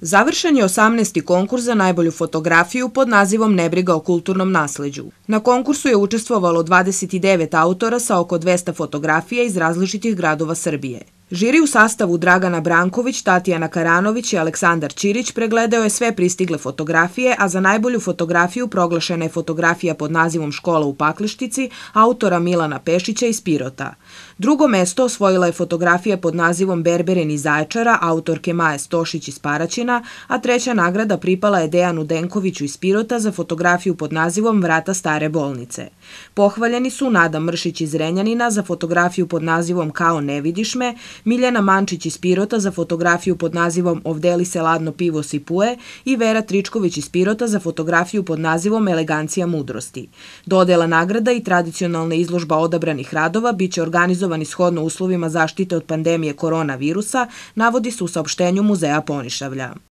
Završen je 18. konkurs za najbolju fotografiju pod nazivom Nebriga o kulturnom nasleđu. Na konkursu je učestvovalo 29 autora sa oko 200 fotografija iz različitih gradova Srbije. Žiri u sastavu Dragana Branković, Tatjana Karanović i Aleksandar Ćirić pregledao je sve pristigle fotografije, a za najbolju fotografiju proglašena je fotografija pod nazivom Škola u Paklištici autora Milana Pešića iz Pirota. Drugo mesto osvojila je fotografija pod nazivom Berberin iz Zaječara, autorke Maje Stošić iz Paraćina, a treća nagrada pripala je Dejanu Denkoviću iz Pirota za fotografiju pod nazivom Vrata stare bolnice. Pohvaljeni su Nada Mršić iz Renjanina za fotografiju pod nazivom Kao ne vidiš me, Miljana Mančić iz Pirota za fotografiju pod nazivom Ovdeli se ladno pivo sipuje i Vera Tričković iz Pirota za fotografiju pod nazivom Elegancija mudrosti. Dodela nagrada i tradicionalna izložba odabranih radova biće organizovani shodno uslovima zaštite od pandemije koronavirusa, navodi se u saopštenju Muzeja Ponišavlja.